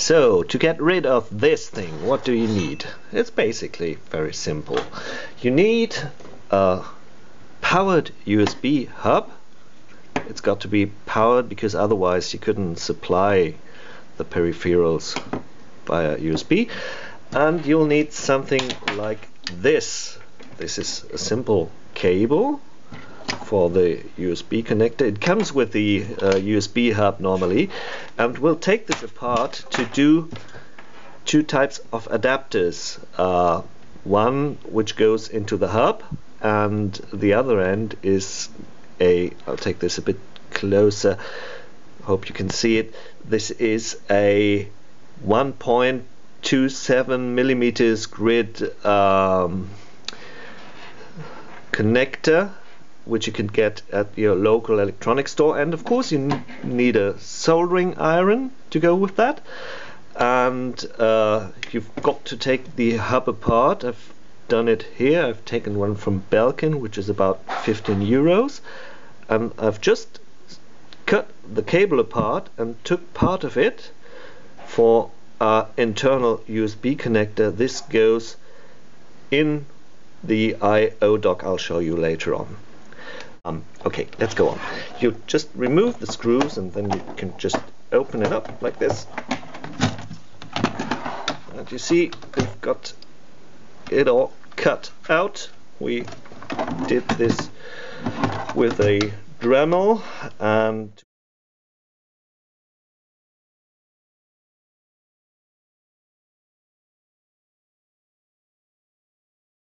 So, to get rid of this thing, what do you need? It's basically very simple. You need a powered USB hub. It's got to be powered because otherwise you couldn't supply the peripherals via USB. And you'll need something like this. This is a simple cable for the USB connector. It comes with the uh, USB hub normally and we'll take this apart to do two types of adapters. Uh, one which goes into the hub and the other end is a, I'll take this a bit closer, hope you can see it. This is a 1.27 millimeters grid um, connector which you can get at your local electronics store. And of course you need a soldering iron to go with that. And uh, you've got to take the hub apart. I've done it here. I've taken one from Belkin which is about 15 euros. And I've just cut the cable apart and took part of it for our internal USB connector. This goes in the I.O. dock. I'll show you later on um, okay, let's go on. You just remove the screws and then you can just open it up like this. And you see we've got it all cut out. We did this with a Dremel and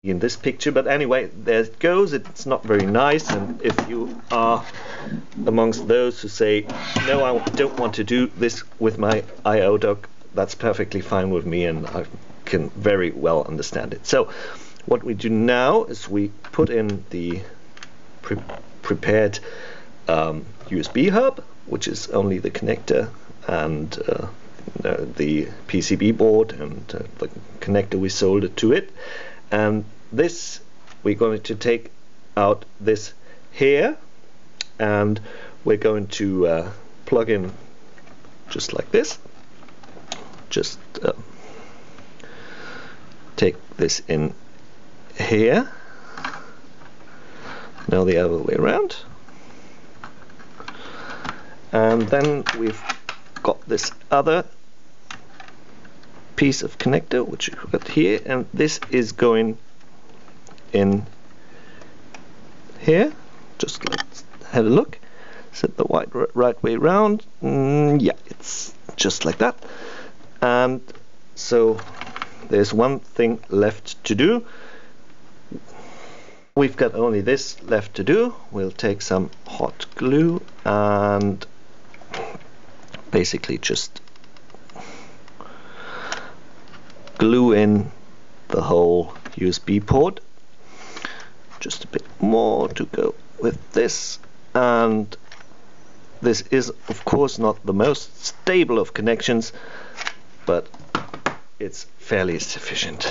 in this picture but anyway there it goes. It's not very nice and if you are amongst those who say no I don't want to do this with my IO dock that's perfectly fine with me and I can very well understand it. So what we do now is we put in the pre prepared um, USB hub which is only the connector and uh, the PCB board and uh, the connector we soldered to it and this we're going to take out this here and we're going to uh, plug in just like this. Just uh, take this in here. Now the other way around. And then we've got this other piece of connector which we've got here and this is going in here. Just let's have a look. Set the white right way around mm, yeah it's just like that. And so there's one thing left to do. We've got only this left to do. We'll take some hot glue and basically just glue in the whole USB port. Just a bit more to go with this. And this is of course not the most stable of connections but it's fairly sufficient